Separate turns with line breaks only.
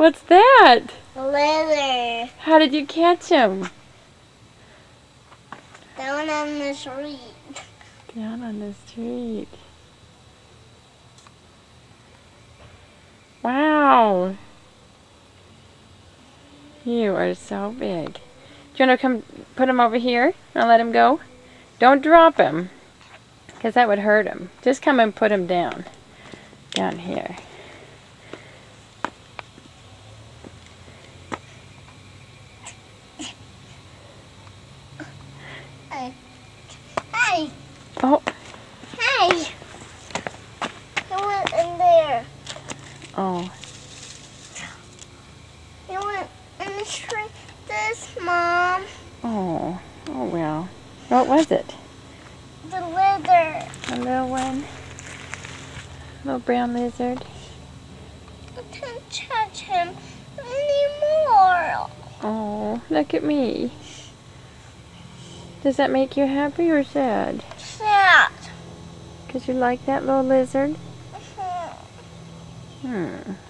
What's that?
Lizard.
How did you catch him?
Down on the street.
Down on the street. Wow. You are so big. Do you want to come put him over here and let him go? Don't drop him, because that would hurt him. Just come and put him down. Down here. Oh.
Went in the street. This, Mom.
Oh, oh well. What was it?
The lizard.
A little one? Little brown lizard?
I can't touch him anymore.
Oh, look at me. Does that make you happy or sad?
Sad.
Because you like that little lizard? Hmm.